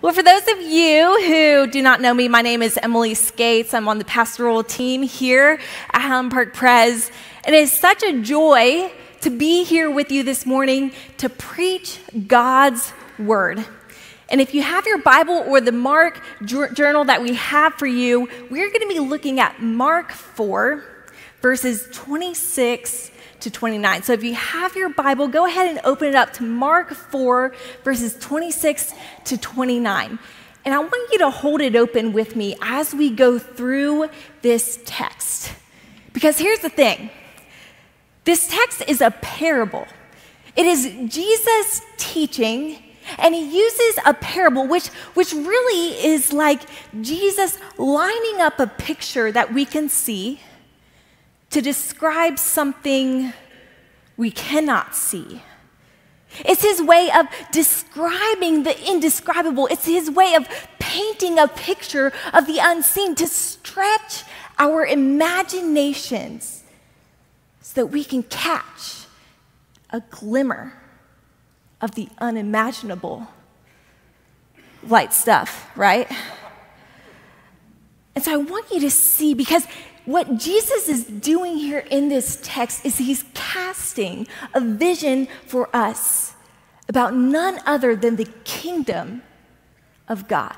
Well, for those of you who do not know me, my name is Emily Scates. I'm on the pastoral team here at Highland Park Pres. And it is such a joy to be here with you this morning to preach God's word. And if you have your Bible or the Mark journal that we have for you, we're going to be looking at Mark 4, verses 26 to 29. So if you have your Bible, go ahead and open it up to Mark 4, verses 26 to 29. And I want you to hold it open with me as we go through this text. Because here's the thing this text is a parable, it is Jesus teaching. And he uses a parable, which, which really is like Jesus lining up a picture that we can see to describe something we cannot see. It's his way of describing the indescribable. It's his way of painting a picture of the unseen to stretch our imaginations so that we can catch a glimmer of the unimaginable light stuff, right? And so I want you to see because what Jesus is doing here in this text is he's casting a vision for us about none other than the kingdom of God.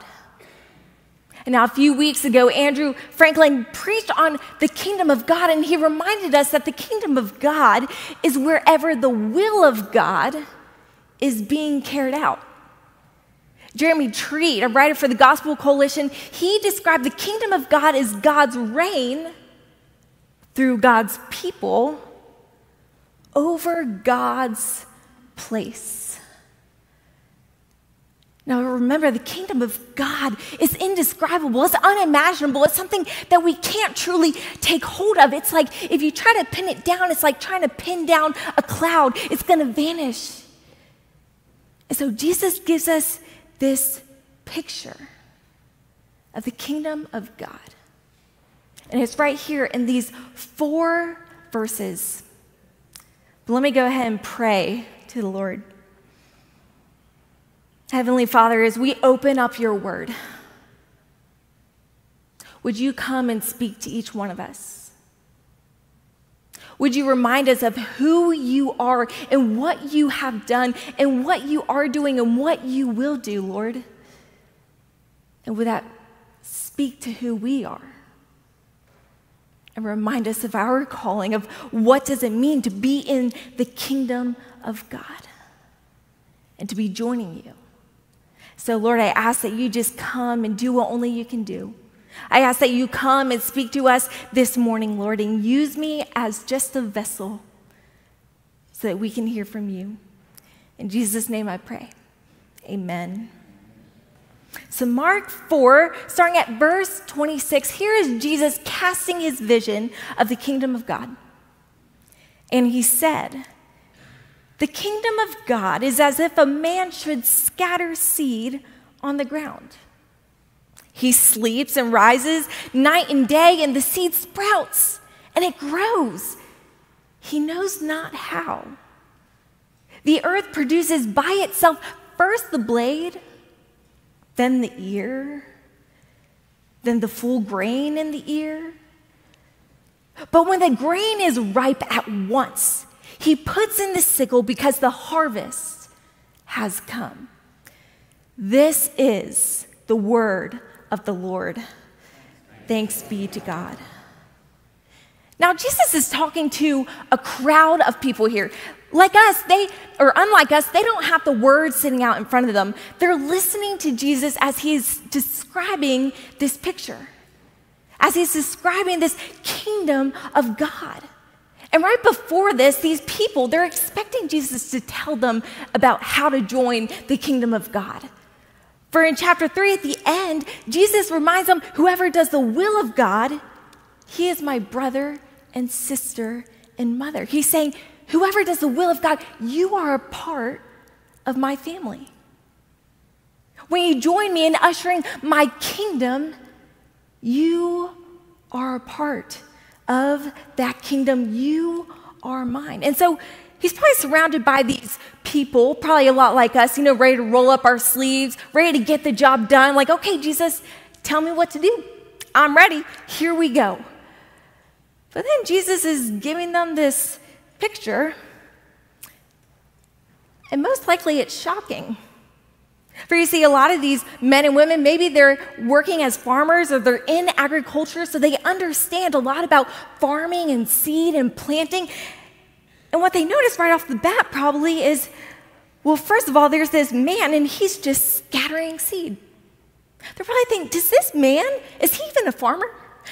And now, a few weeks ago, Andrew Franklin preached on the kingdom of God, and he reminded us that the kingdom of God is wherever the will of God is being carried out. Jeremy Treat, a writer for the Gospel Coalition, he described the kingdom of God as God's reign through God's people over God's place. Now, remember, the kingdom of God is indescribable, it's unimaginable, it's something that we can't truly take hold of. It's like if you try to pin it down, it's like trying to pin down a cloud, it's going to vanish. And so, Jesus gives us this picture of the kingdom of God. And it's right here in these four verses. But let me go ahead and pray to the Lord. Heavenly Father, as we open up your word, would you come and speak to each one of us? Would you remind us of who you are and what you have done and what you are doing and what you will do, Lord? And would that speak to who we are? And remind us of our calling, of what does it mean to be in the kingdom of God and to be joining you. So, Lord, I ask that you just come and do what only you can do. I ask that you come and speak to us this morning, Lord, and use me as just a vessel so that we can hear from you. In Jesus' name I pray. Amen. So, Mark 4, starting at verse 26, here is Jesus casting his vision of the kingdom of God. And he said, The kingdom of God is as if a man should scatter seed on the ground. He sleeps and rises night and day, and the seed sprouts and it grows. He knows not how. The earth produces by itself first the blade then the ear, then the full grain in the ear. But when the grain is ripe at once, he puts in the sickle because the harvest has come. This is the word of the Lord. Thanks be to God. Now, Jesus is talking to a crowd of people here. Like us, they, or unlike us, they don't have the words sitting out in front of them. They're listening to Jesus as he's describing this picture, as he's describing this kingdom of God. And right before this, these people, they're expecting Jesus to tell them about how to join the kingdom of God. For in chapter 3, at the end, Jesus reminds them whoever does the will of God, he is my brother and sister and mother. He's saying, Whoever does the will of God, you are a part of my family. When you join me in ushering my kingdom, you are a part of that kingdom. You are mine. And so he's probably surrounded by these people, probably a lot like us, you know, ready to roll up our sleeves, ready to get the job done. Like, okay, Jesus, tell me what to do. I'm ready. Here we go. But then Jesus is giving them this picture, and most likely it's shocking. For you see, a lot of these men and women, maybe they're working as farmers or they're in agriculture, so they understand a lot about farming and seed and planting. And what they notice right off the bat probably is well, first of all, there's this man and he's just scattering seed. They're probably thinking, does this man, is he even a farmer?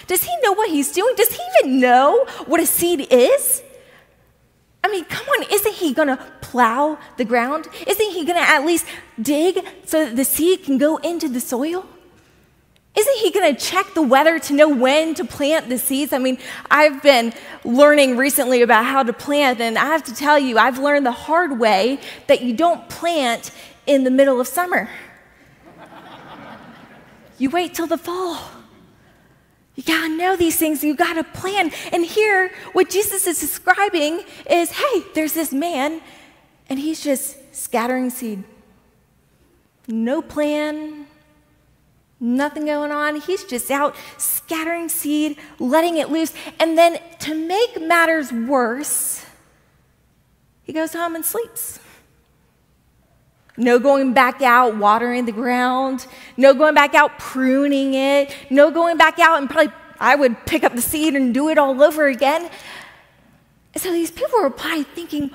Does he know what he's doing? Does he even know what a seed is? I mean, come on, isn't he going to plow the ground? Isn't he going to at least dig so that the seed can go into the soil? Isn't he going to check the weather to know when to plant the seeds? I mean, I've been learning recently about how to plant, and I have to tell you, I've learned the hard way that you don't plant in the middle of summer. you wait till the fall. You gotta know these things, you gotta plan. And here, what Jesus is describing is hey, there's this man, and he's just scattering seed. No plan, nothing going on. He's just out scattering seed, letting it loose. And then to make matters worse, he goes home and sleeps. No going back out watering the ground. No going back out pruning it. No going back out and probably I would pick up the seed and do it all over again. So these people were probably thinking,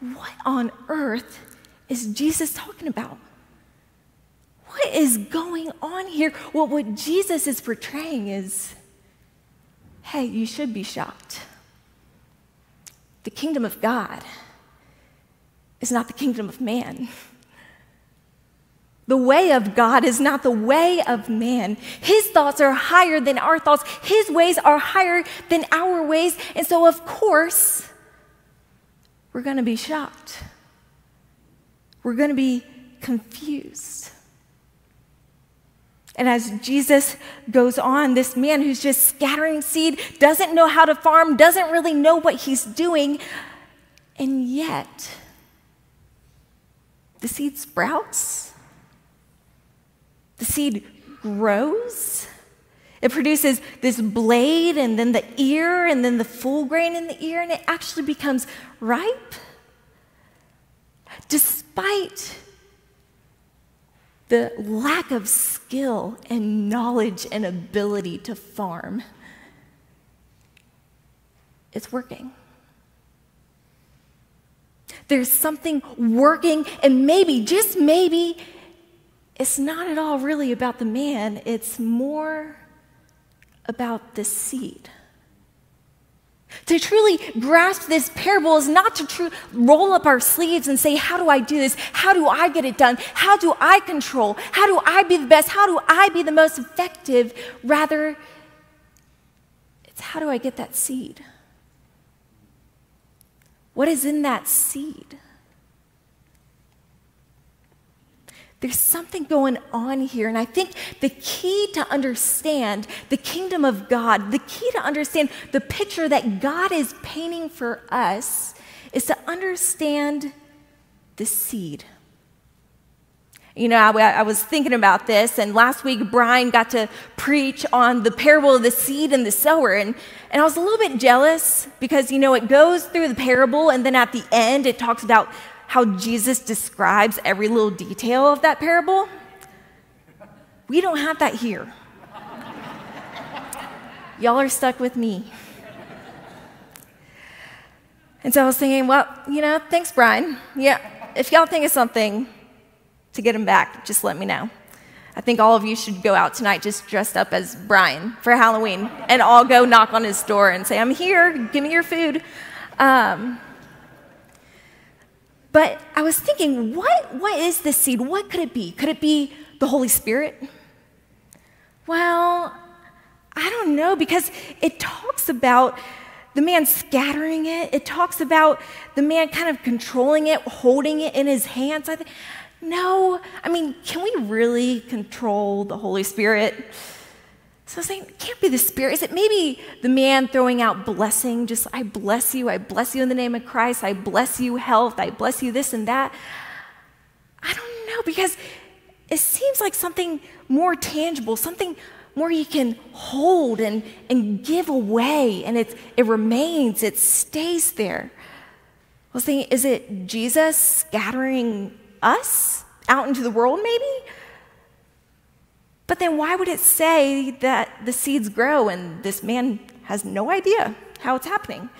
what on earth is Jesus talking about? What is going on here? Well, what Jesus is portraying is hey, you should be shocked. The kingdom of God is not the kingdom of man. The way of God is not the way of man. His thoughts are higher than our thoughts, His ways are higher than our ways. And so, of course, we're going to be shocked. We're going to be confused. And as Jesus goes on, this man who's just scattering seed doesn't know how to farm, doesn't really know what he's doing, and yet the seed sprouts the seed grows. It produces this blade and then the ear and then the full grain in the ear, and it actually becomes ripe. Despite the lack of skill and knowledge and ability to farm, it's working. There's something working, and maybe, just maybe, it's not at all really about the man, it's more about the seed. To truly grasp this parable is not to tr- roll up our sleeves and say, How do I do this? How do I get it done? How do I control? How do I be the best? How do I be the most effective? Rather, it's how do I get that seed? What is in that seed? There's something going on here. And I think the key to understand the kingdom of God, the key to understand the picture that God is painting for us, is to understand the seed. You know, I, I, was thinking about this, and last week Brian got to preach on the parable of the seed and the sower. And, and I was a little bit jealous because, you know, it goes through the parable, and then at the end it talks about how Jesus describes every little detail of that parable. We don't have that here. Y'all are stuck with me. And so I was thinking, well, you know, thanks, Brian. Yeah, if y'all think of something to get him back, just let me know. I think all of you should go out tonight just dressed up as Brian for Halloween and all go knock on his door and say, I'm here, give me your food. Um, but I was thinking, what, what is this seed? What could it be? Could it be the Holy Spirit? Well, I don't know because it talks about the man scattering it. It talks about the man kind of controlling it, holding it in his hands. I think, no, I mean, can we really control the Holy Spirit? So I was saying, it can't be the Spirit. Is it maybe the man throwing out blessing? Just, I bless you. I bless you in the name of Christ. I bless you health. I bless you this and that. I don't know because it seems like something more tangible, something more you can hold and, and give away, and it, it remains, it stays there. I was thinking, is it Jesus scattering us out into the world, maybe? But then why would it say that the seeds grow and this man has no idea how it's happening?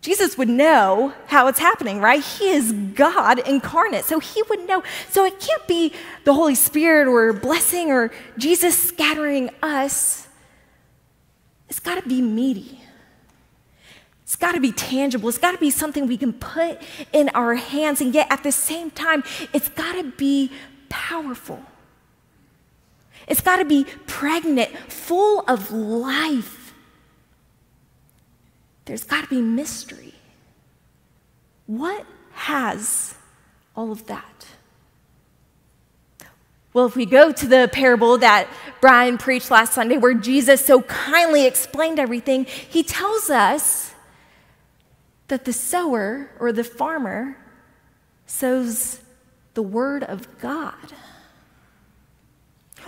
Jesus would know how it's happening, right? He is God incarnate, so he would know. So it can't be the Holy Spirit or blessing or Jesus scattering us. It's got to be meaty. It's got to be tangible. It's got to be something we can put in our hands, and yet at the same time, it's got to be powerful. It's got to be pregnant, full of life. There's got to be mystery. What has all of that? Well, if we go to the parable that Brian preached last Sunday, where Jesus so kindly explained everything, he tells us that the sower or the farmer sows the word of God.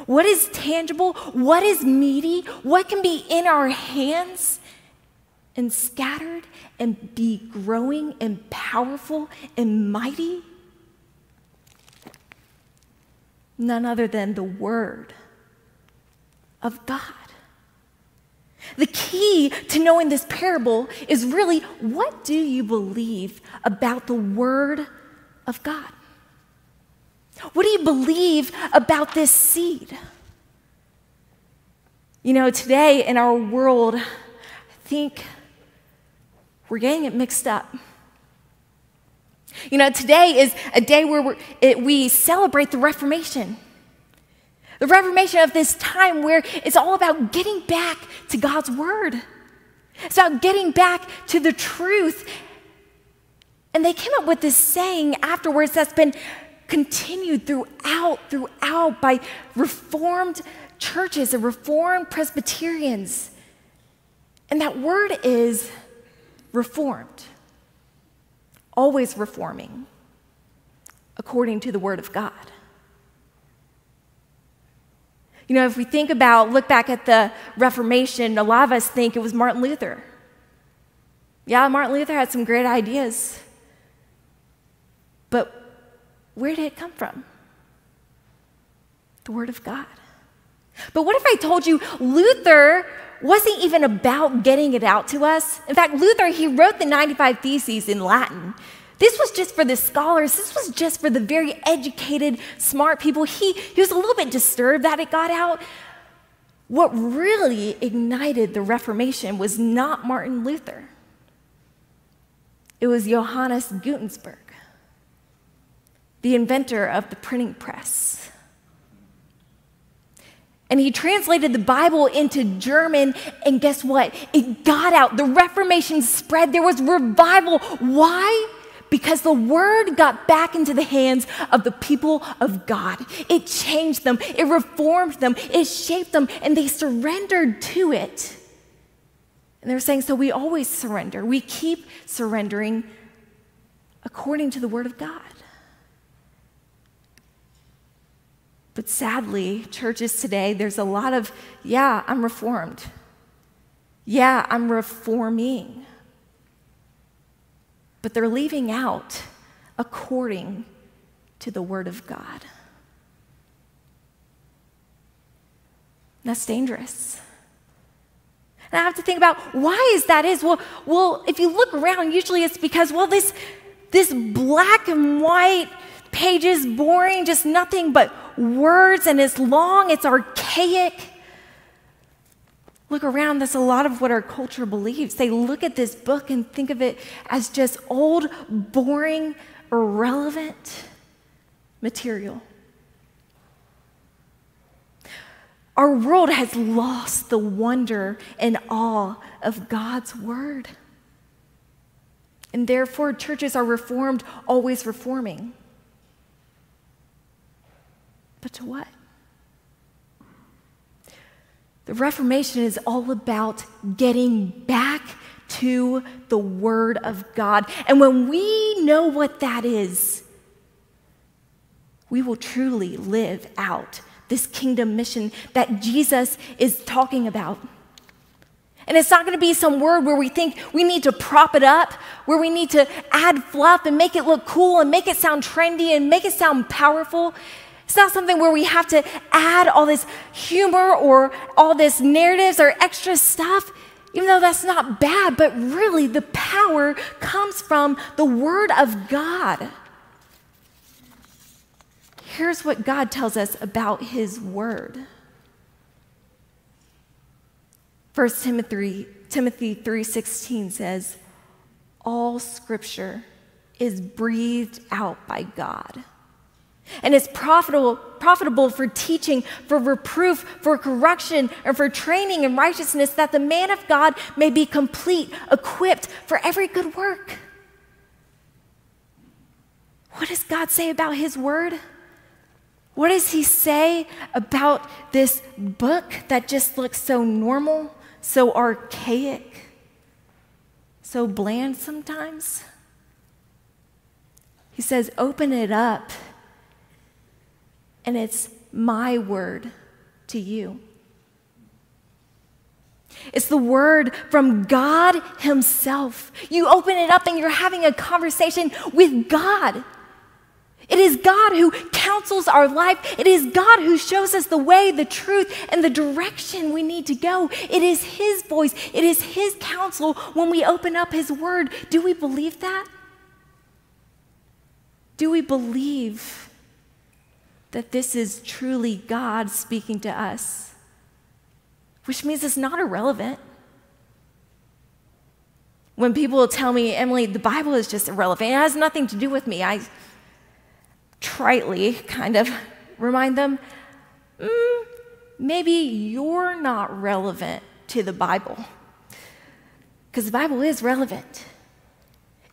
What is tangible? What is meaty? What can be in our hands and scattered and be growing and powerful and mighty? None other than the Word of God. The key to knowing this parable is really what do you believe about the Word of God? What do you believe about this seed? You know, today in our world, I think we're getting it mixed up. You know, today is a day where it, we celebrate the Reformation. The Reformation of this time where it's all about getting back to God's Word. It's about getting back to the truth. And they came up with this saying afterwards that's been continued throughout, throughout by Reformed churches and Reformed Presbyterians. And that word is reformed, always reforming, according to the Word of God. You know, if we think about, look back at the Reformation, a lot of us think it was Martin Luther. Yeah, Martin Luther had some great ideas. But where did it come from? The Word of God. But what if I told you Luther wasn't even about getting it out to us? In fact, Luther, he wrote the 95 Theses in Latin. This was just for the scholars. This was just for the very educated, smart people. He, he was a little bit disturbed that it got out. What really ignited the Reformation was not Martin Luther, it was Johannes Gutenberg the inventor of the printing press. And he translated the Bible into German, and guess what? It got out. The Reformation spread. There was revival. Why? Because the word got back into the hands of the people of God. It changed them, it reformed them, it shaped them, and they surrendered to it. And they're saying, so we always surrender. We keep surrendering according to the word of God. But sadly, churches today, there's a lot of, yeah, I'm reformed. Yeah, I'm reforming. But they're leaving out according to the Word of God. That's dangerous. And I have to think about why is that is. Well, well, if you look around, usually it's because, well, this, this black and white pages, boring, just nothing but words, and it's long, it's archaic. Look around, that's a lot of what our culture believes. They look at this book and think of it as just old, boring, irrelevant material. Our world has lost the wonder and awe of God's word. And therefore, churches are reformed, always reforming. But to what? The Reformation is all about getting back to the Word of God. And when we know what that is, we will truly live out this kingdom mission that Jesus is talking about. And it's not going to be some word where we think we need to prop it up, where we need to add fluff and make it look cool and make it sound trendy and make it sound powerful. It's not something where we have to add all this humor or all this narratives or extra stuff, even though that's not bad, but really the power comes from the Word of God. Here's what God tells us about His Word. 1 Timothy, Timothy 3:16 says, "All scripture is breathed out by God and it's profitable, profitable for teaching, for reproof, for correction, and for training in righteousness, that the man of God may be complete, equipped for every good work. What does God say about his word? What does he say about this book that just looks so normal, so archaic, so bland sometimes? He says, Open it up and it's my word to you. It's the word from God Himself. You open it up and you're having a conversation with God. It is God who counsels our life. It is God who shows us the way, the truth, and the direction we need to go. It is His voice, it is His counsel when we open up His word. Do we believe that? Do we believe that this is truly God speaking to us, which means it's not irrelevant. When people tell me, Emily, the Bible is just irrelevant, it has nothing to do with me, I tritely kind of remind them, mm, maybe you're not relevant to the Bible. Because the Bible is relevant.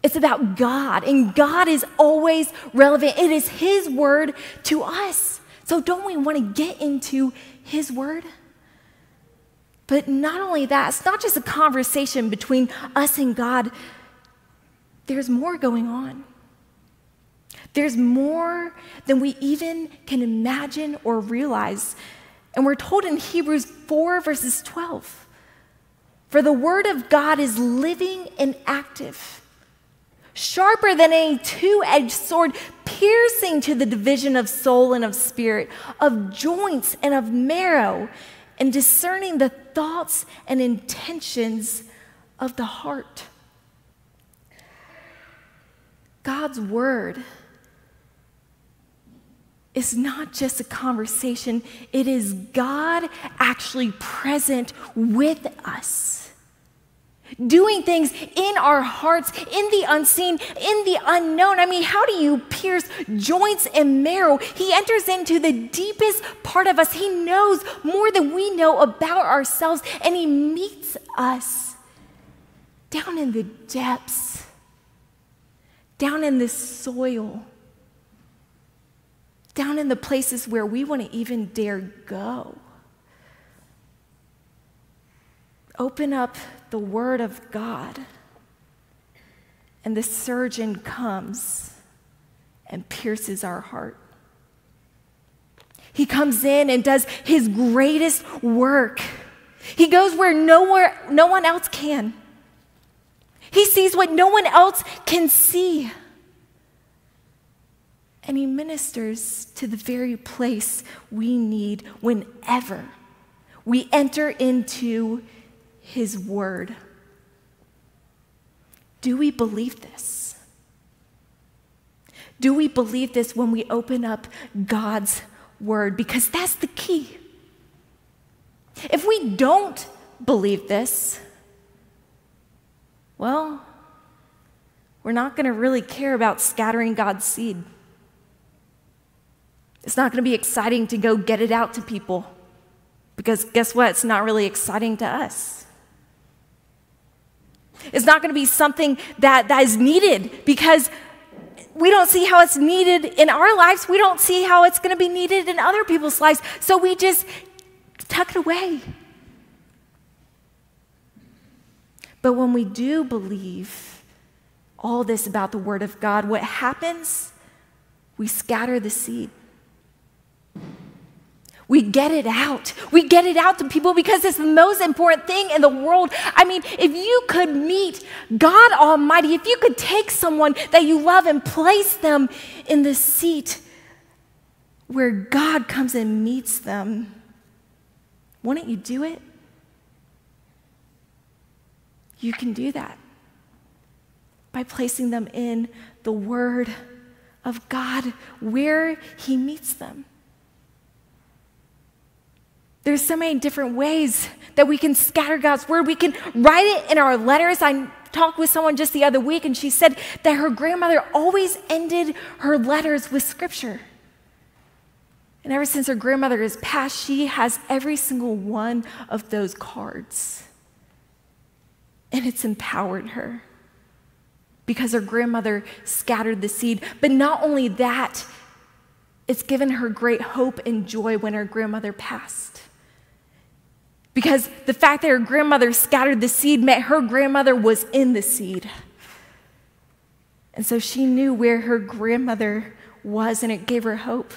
It's about God, and God is always relevant. It is His word to us. So, don't we want to get into His word? But not only that, it's not just a conversation between us and God, there's more going on. There's more than we even can imagine or realize. And we're told in Hebrews 4, verses 12 For the word of God is living and active sharper than any two edged sword, piercing to the division of soul and of spirit, of joints and of marrow, and discerning the thoughts and intentions of the heart. God's word is not just a conversation, it is God actually present with us doing things in our hearts, in the unseen, in the unknown. I mean, how do you pierce joints and marrow? He enters into the deepest part of us. He knows more than we know about ourselves, and He meets us down in the depths, down in the soil, down in the places where we to even dare go. Open up the Word of God, and the surgeon comes and pierces our heart. He comes in and does his greatest work. He goes where nowhere, no one else can. He sees what no one else can see. And he ministers to the very place we need whenever we enter into his word. Do we believe this? Do we believe this when we open up God's word? Because that's the key. If we don't believe this, well, we're not going to really care about scattering God's seed. It's not going to be exciting to go get it out to people because guess what? It's not really exciting to us. It's not going to be something that, that is needed because we don't see how it's needed in our lives. We don't see how it's going to be needed in other people's lives. So we just tuck it away. But when we do believe all this about the Word of God, what happens? We scatter the seed. We get it out. We get it out to people because it's the most important thing in the world. I mean, if you could meet God Almighty, if you could take someone that you love and place them in the seat where God comes and meets them, wouldn't you do it? You can do that by placing them in the Word of God where He meets them. There's so many different ways that we can scatter God's word. We can write it in our letters. I talked with someone just the other week, and she said that her grandmother always ended her letters with scripture. And ever since her grandmother has passed, she has every single one of those cards. And it's empowered her because her grandmother scattered the seed. But not only that, it's given her great hope and joy when her grandmother passed. Because the fact that her grandmother scattered the seed meant her grandmother was in the seed. And so she knew where her grandmother was, and it gave her hope.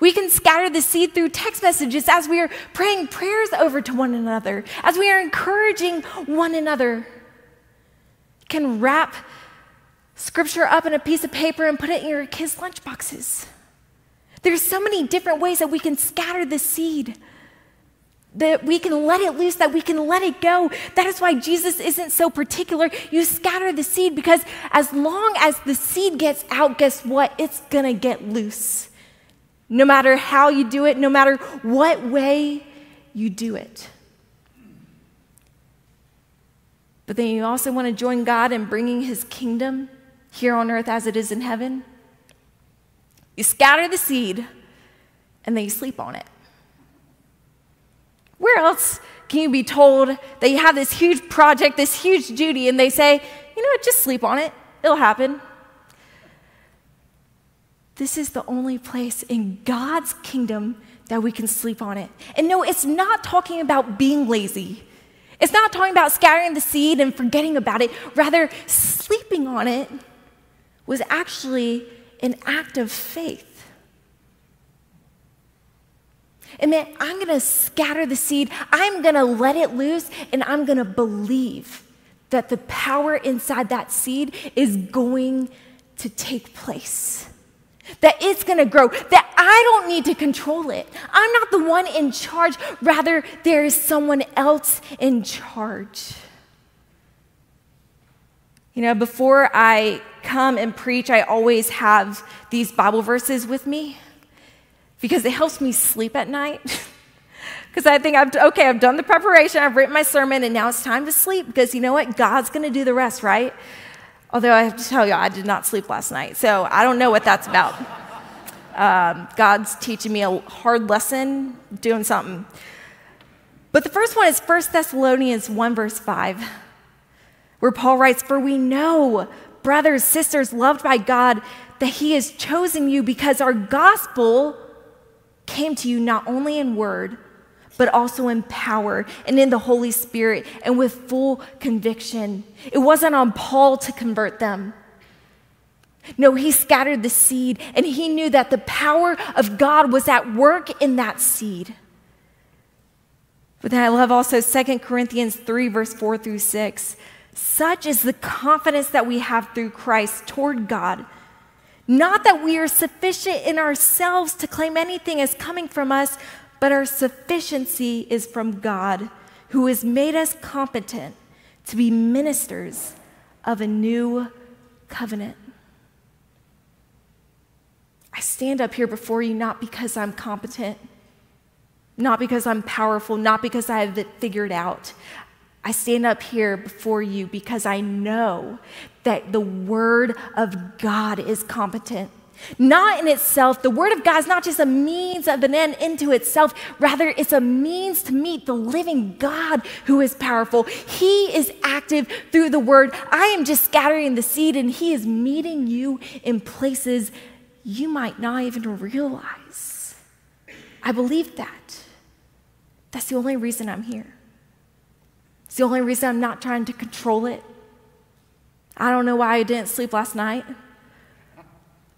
We can scatter the seed through text messages as we are praying prayers over to one another, as we are encouraging one another. You can wrap scripture up in a piece of paper and put it in your kids' lunchboxes. There's so many different ways that we can scatter the seed that we can let it loose, that we can let it go. That is why Jesus isn't so particular. You scatter the seed because as long as the seed gets out, guess what? It's going to get loose. No matter how you do it, no matter what way you do it. But then you also want to join God in bringing his kingdom here on earth as it is in heaven. You scatter the seed and then you sleep on it. Where else can you be told that you have this huge project, this huge duty, and they say, you know what, just sleep on it, it'll happen? This is the only place in God's kingdom that we can sleep on it. And no, it's not talking about being lazy. It's not talking about scattering the seed and forgetting about it. Rather, sleeping on it was actually an act of faith. It meant I'm going to scatter the seed, I'm going to let it loose, and I'm going to believe that the power inside that seed is going to take place. That it's gonna grow, that I don't need to control it. I'm not the one in charge, rather, there is someone else in charge. You know, before I come and preach, I always have these Bible verses with me because it helps me sleep at night. Because I think, I've, okay, I've done the preparation, I've written my sermon, and now it's time to sleep because you know what? God's going to do the rest, right? Although I have to tell you, I did not sleep last night, so I don't know what that's about. Um, God's teaching me a hard lesson, doing something. But the first one is 1 Thessalonians 1, verse 5, where Paul writes, For we know, brothers, sisters, loved by God, that He has chosen you because our gospel came to you not only in word, but also in power and in the Holy Spirit and with full conviction. It wasn't on Paul to convert them. No, he scattered the seed and he knew that the power of God was at work in that seed. But then I love also 2 Corinthians 3, verse 4 through 6. Such is the confidence that we have through Christ toward God not that we are sufficient in ourselves to claim anything as coming from us, but our sufficiency is from God, who has made us competent to be ministers of a new covenant. I stand up here before you not because I'm competent, not because I'm powerful, not because I have it figured out. I stand up here before you because I know that the Word of God is competent. Not in itself, the Word of God is not just a means of an end into itself, rather, it's a means to meet the living God who is powerful. He is active through the Word. I am just scattering the seed, and He is meeting you in places you might not even realize. I believe that. That's the only reason I'm here. It's the only reason I'm not trying to control it. I don't know why I didn't sleep last night.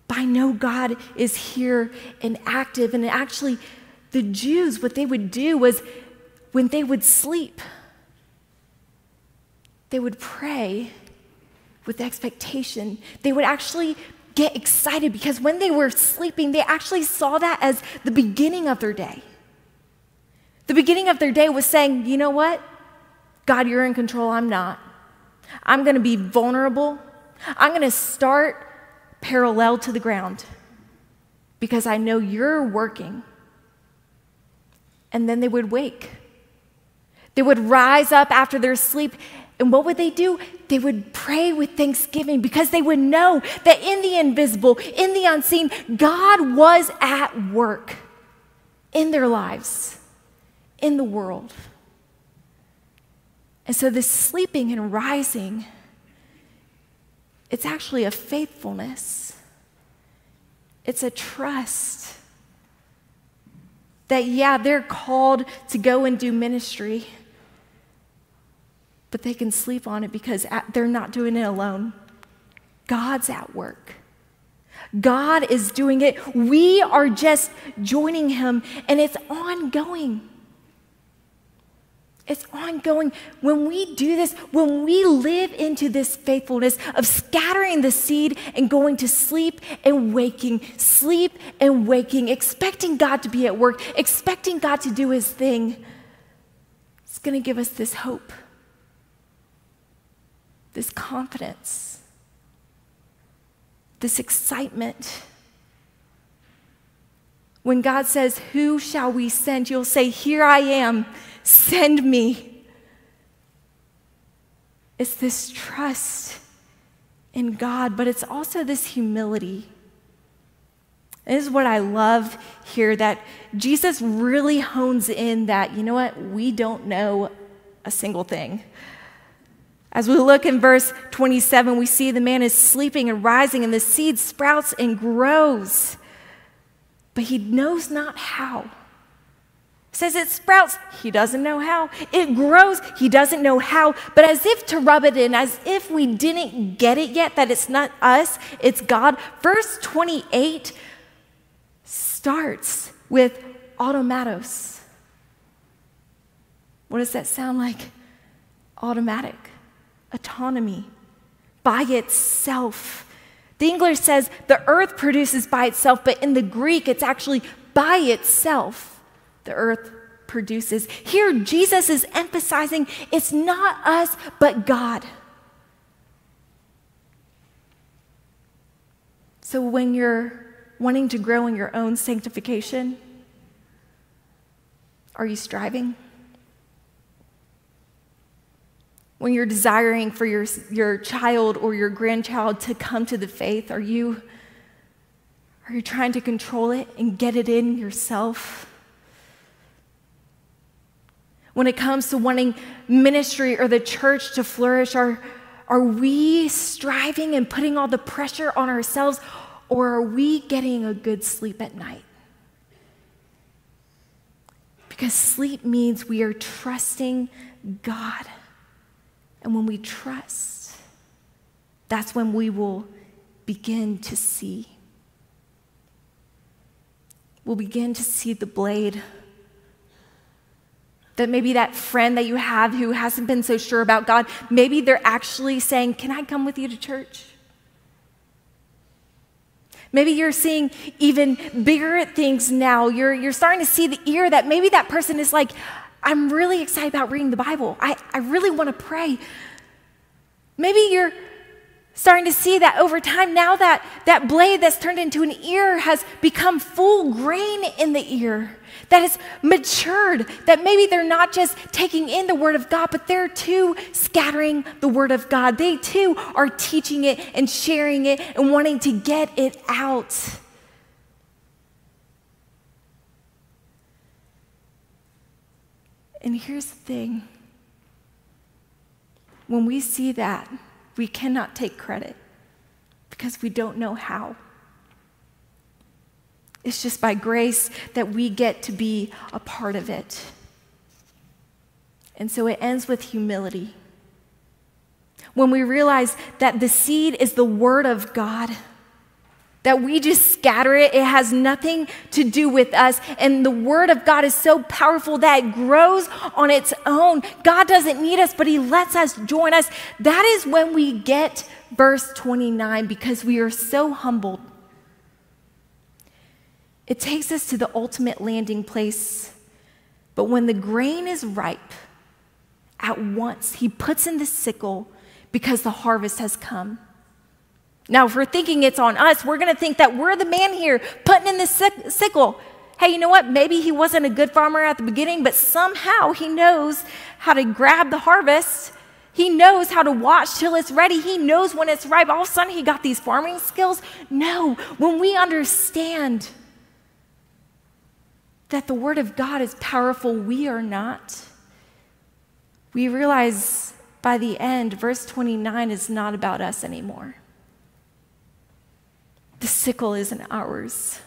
But I know God is here and active. And actually, the Jews, what they would do was when they would sleep, they would pray with expectation. They would actually get excited because when they were sleeping, they actually saw that as the beginning of their day. The beginning of their day was saying, you know what? God, you're in control, I'm not. I'm going to be vulnerable. I'm going to start parallel to the ground because I know you're working. And then they would wake. They would rise up after their sleep. And what would they do? They would pray with thanksgiving because they would know that in the invisible, in the unseen, God was at work in their lives, in the world. And so, this sleeping and rising, it's actually a faithfulness, it's a trust that, yeah, they're called to go and do ministry, but they can sleep on it because they're not doing it alone. God's at work. God is doing it. We are just joining Him, and it's ongoing. It's ongoing. When we do this, when we live into this faithfulness of scattering the seed and going to sleep and waking, sleep and waking, expecting God to be at work, expecting God to do his thing, it's going to give us this hope, this confidence, this excitement. When God says, Who shall we send? You'll say, Here I am Send me. It's this trust in God, but it's also this humility. This is what I love here that Jesus really hones in that, you know what, we don't know a single thing. As we look in verse 27, we see the man is sleeping and rising, and the seed sprouts and grows, but he knows not how says it sprouts, he doesn't know how. It grows, he doesn't know how. But as if to rub it in, as if we didn't get it yet, that it's not us, it's God. Verse 28 starts with automatos. What does that sound like? Automatic, autonomy, by itself. The English says the earth produces by itself, but in the Greek, it's actually by itself the earth produces. Here, Jesus is emphasizing it's not us, but God. So when you're wanting to grow in your own sanctification, are you striving? When you're desiring for your, your child or your grandchild to come to the faith, are you, are you trying to control it and get it in yourself? When it comes to wanting ministry or the church to flourish? Are, are we striving and putting all the pressure on ourselves, or are we getting a good sleep at night? Because sleep means we are trusting God. And when we trust, that's when we will begin to see. We'll begin to see the blade that maybe that friend that you have who hasn't been so sure about God, maybe they're actually saying, Can I come with you to church? Maybe you're seeing even bigger things now. You're, you're starting to see the ear that maybe that person is like, I'm really excited about reading the Bible. I, I really want to pray. Maybe you're starting to see that over time now that that blade that's turned into an ear has become full grain in the ear that has matured, that maybe they're not just taking in the Word of God, but they're too scattering the Word of God. They too are teaching it and sharing it and wanting to get it out. And here's the thing when we see that, we cannot take credit because we don't know how. It's just by grace that we get to be a part of it. And so it ends with humility. When we realize that the seed is the word of God, that we just scatter it, it has nothing to do with us. And the word of God is so powerful that it grows on its own. God doesn't need us, but He lets us join us. That is when we get verse 29 because we are so humbled. It takes us to the ultimate landing place. But when the grain is ripe, at once he puts in the sickle because the harvest has come. Now, if we're thinking it's on us, we're going to think that we're the man here putting in the sickle. Hey, you know what? Maybe he wasn't a good farmer at the beginning, but somehow he knows how to grab the harvest. He knows how to watch till it's ready. He knows when it's ripe. All of a sudden, he got these farming skills. No, when we understand that the Word of God is powerful, we are not. We realize by the end, verse 29 is not about us anymore. The sickle isn't ours.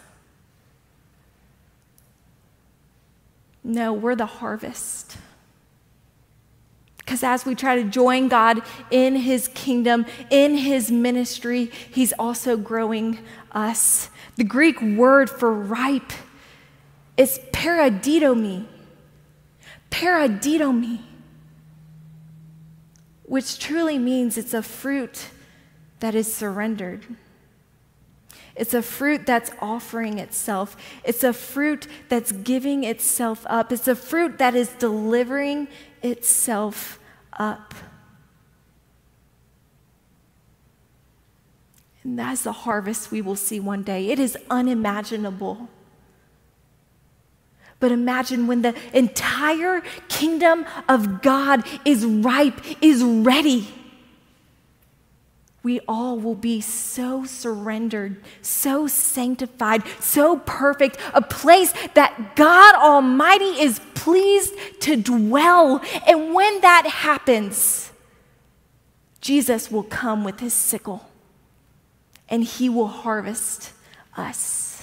No, we're the harvest. Because as we try to join God in His kingdom, in His ministry, He's also growing us. The Greek word for ripe is paradidomi. Paradidomi. Which truly means it's a fruit that is surrendered. It's a fruit that's offering itself. It's a fruit that's giving itself up. It's a fruit that is delivering itself up. And that's the harvest we will see one day. It is unimaginable. But imagine when the entire kingdom of God is ripe, is ready. We all will be so surrendered, so sanctified, so perfect, a place that God Almighty is pleased to dwell. And when that happens, Jesus will come with his sickle and he will harvest us.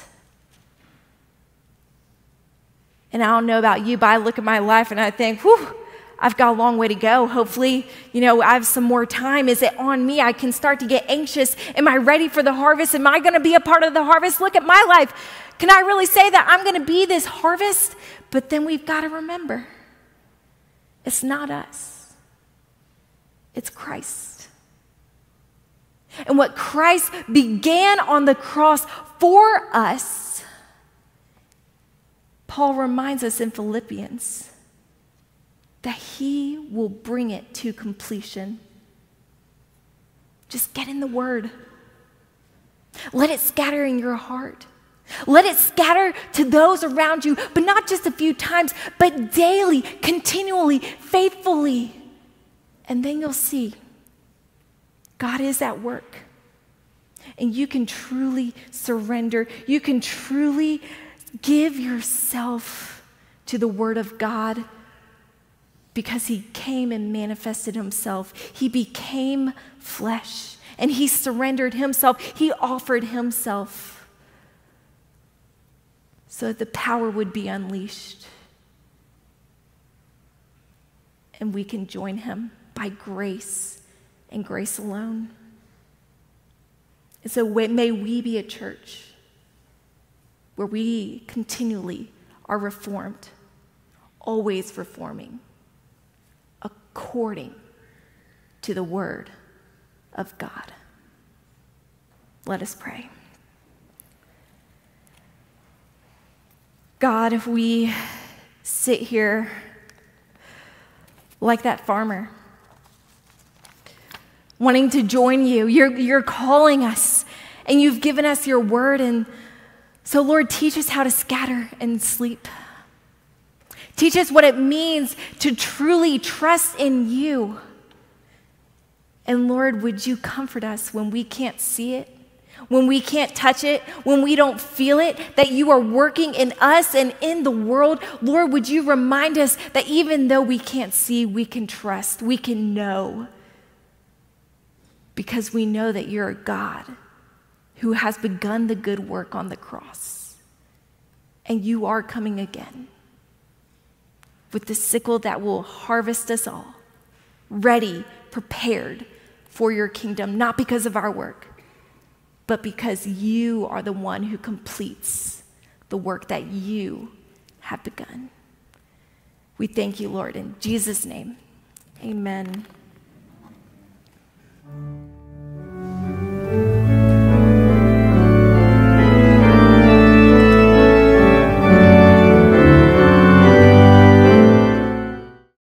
And I don't know about you, but I look at my life and I think, whew, I've got a long way to go. Hopefully, you know, I have some more time. Is it on me? I can start to get anxious. Am I ready for the harvest? Am I going to be a part of the harvest? Look at my life. Can I really say that I'm going to be this harvest? But then we've got to remember it's not us, it's Christ. And what Christ began on the cross for us Paul reminds us in Philippians that he will bring it to completion. Just get in the word. Let it scatter in your heart. Let it scatter to those around you, but not just a few times, but daily, continually, faithfully. And then you'll see God is at work. And you can truly surrender. You can truly Give yourself to the Word of God because He came and manifested Himself. He became flesh and He surrendered Himself. He offered Himself so that the power would be unleashed. And we can join Him by grace and grace alone. And so may we be a church where we continually are reformed, always reforming, according to the Word of God. Let us pray. God, if we sit here like that farmer, wanting to join you, you're, you're calling us, and you've given us your word, and so, Lord, teach us how to scatter and sleep. Teach us what it means to truly trust in you. And Lord, would you comfort us when we can't see it, when we can't touch it, when we don't feel it, that you are working in us and in the world? Lord, would you remind us that even though we can't see, we can trust, we can know, because we know that you're a God who has begun the good work on the cross. And you are coming again. with the sickle that will harvest us all, ready, prepared for your kingdom, not because of our work, but because you are the one who completes the work that you have begun. We thank you, Lord, in Jesus' name. Amen.